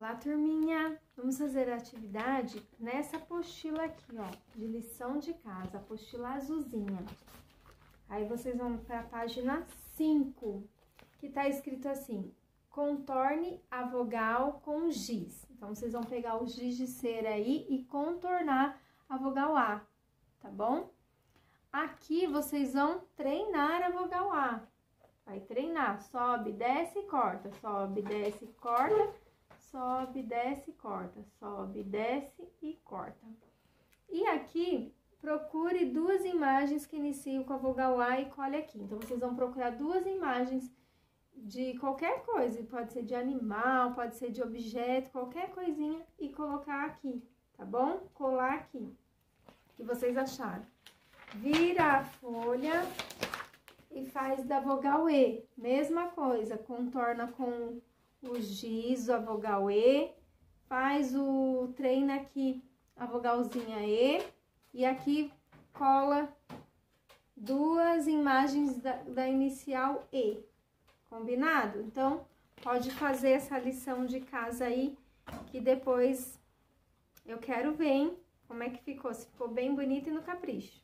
Olá, turminha! Vamos fazer a atividade nessa apostila aqui, ó, de lição de casa, apostila azulzinha. Aí vocês vão para a página 5, que tá escrito assim: contorne a vogal com giz. Então, vocês vão pegar o giz de cera aí e contornar a vogal A, tá bom? Aqui vocês vão treinar a vogal A. Vai treinar, sobe, desce e corta, sobe, desce, corta, sobe, desce, corta, sobe, desce e corta. E aqui, procure duas imagens que iniciam com a vogal A e colhe aqui. Então, vocês vão procurar duas imagens de qualquer coisa, pode ser de animal, pode ser de objeto, qualquer coisinha e colocar aqui, tá bom? Colar aqui. O que vocês acharam? Vira a folha e faz da vogal E. Mesma coisa, contorna com o giz a vogal E, faz o treina aqui a vogalzinha E e aqui cola duas imagens da, da inicial E. Combinado? Então, pode fazer essa lição de casa aí, que depois eu quero ver, hein? Como é que ficou, se ficou bem bonito e no capricho.